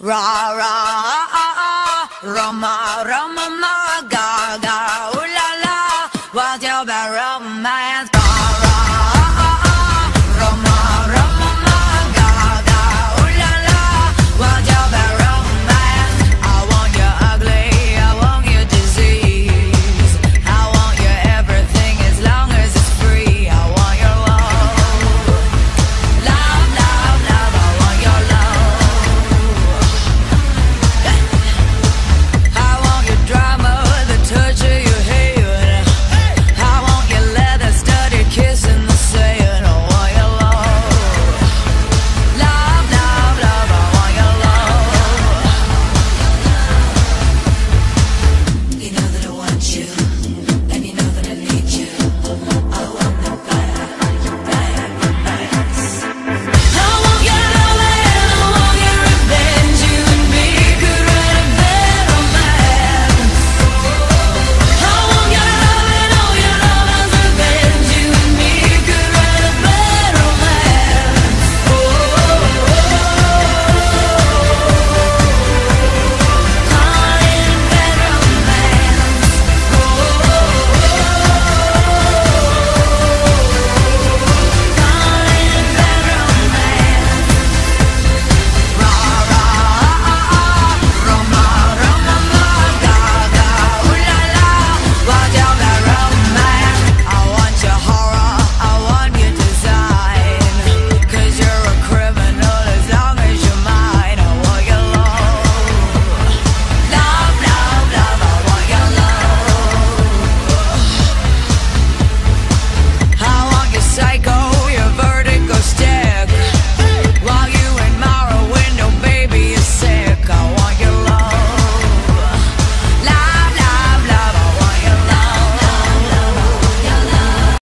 Ra ra ah, ah, ah. Rama Rama Maga